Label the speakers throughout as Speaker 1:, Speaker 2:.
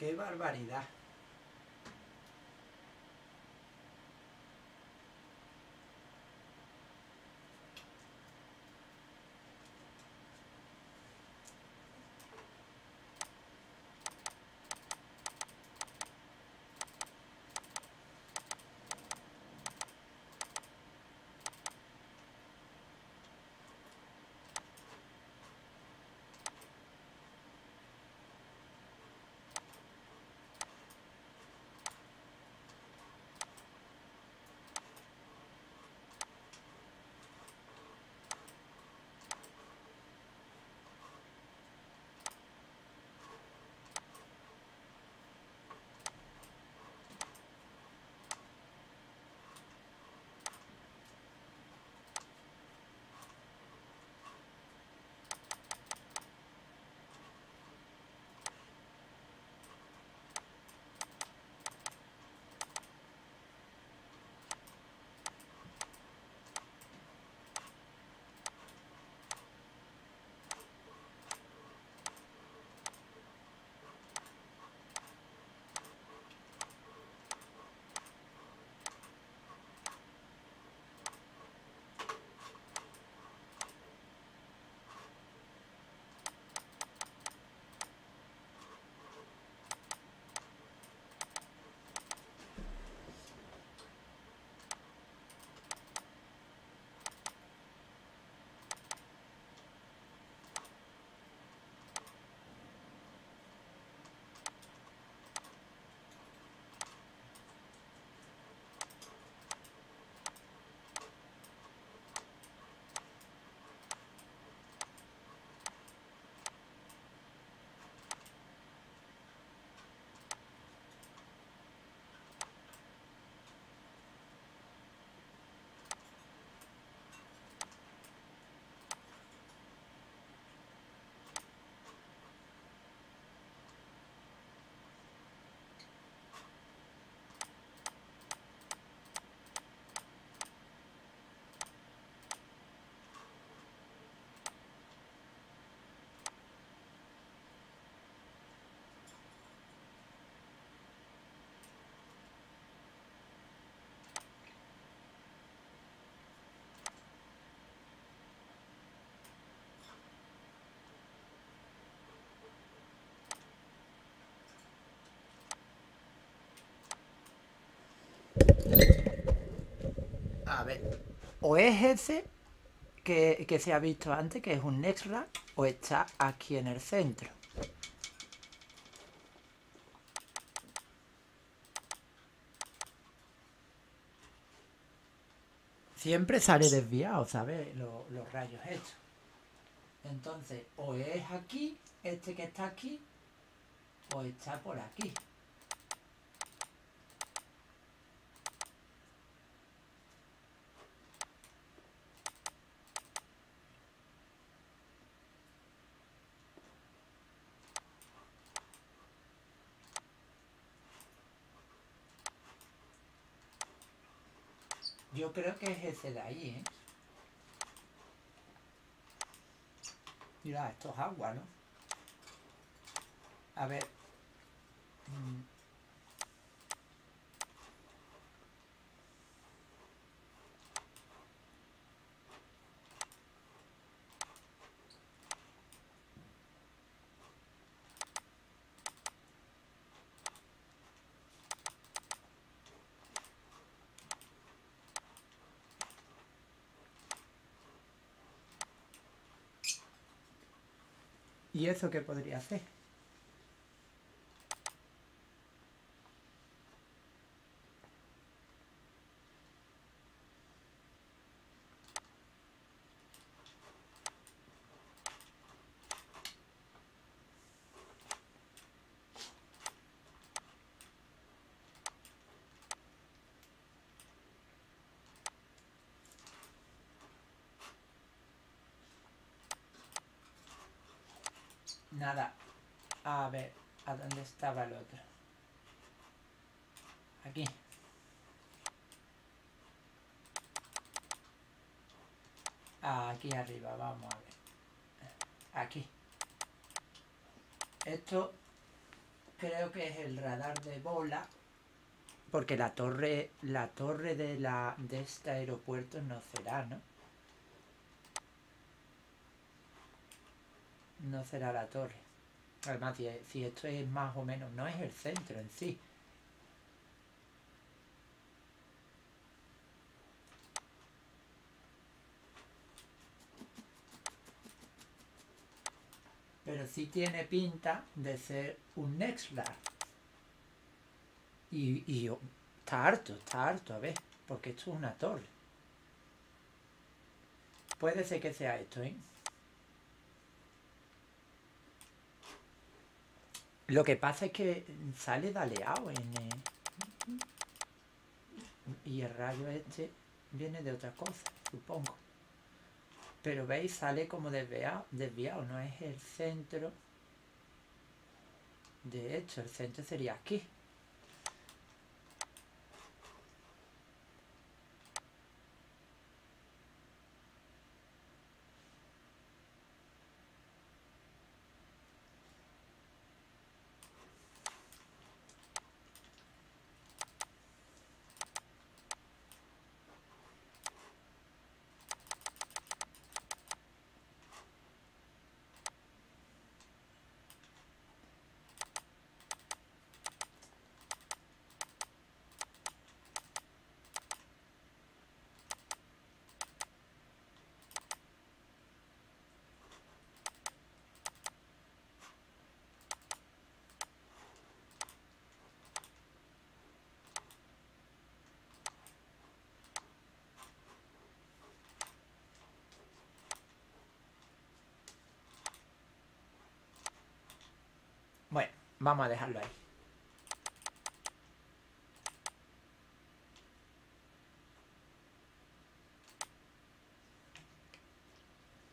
Speaker 1: Qué barbaridad. O es ese que, que se ha visto antes, que es un next o está aquí en el centro. Siempre sale desviado, ¿sabes? Lo- los rayos estos. Entonces, o es aquí, este que está aquí, o está por aquí. Yo creo que es ese de ahí, ¿eh? Mira, esto es agua, ¿no? A ver. ¿Y eso qué podría hacer? Nada. A ver, ¿a dónde estaba el otro? Aquí. Aquí arriba, vamos a ver. Aquí. Esto creo que es el radar de bola, porque la torre, la torre de la de este aeropuerto no será, ¿no? No será la torre. Además, si, esto es más o menos, no es el centro en sí. pero sí tiene pinta de ser un Nextlar. Y, y yo, está harto, está harto, a ver, porque esto es una torre. Puede ser que sea esto, ¿eh? Lo que pasa es que sale daleado en... y el rayo este viene de otra cosa, supongo. Pero veis, sale como desviado, desviado, no es el centro. De hecho, el centro sería aquí. Vamos a dejarlo ahí.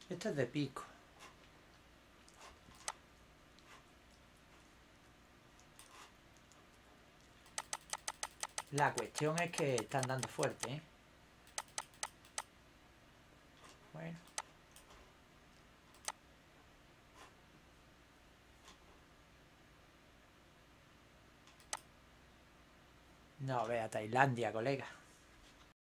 Speaker 1: Esto es de pico. La cuestión es que están dando fuerte, ¿eh? No, ve a Tailandia, colega.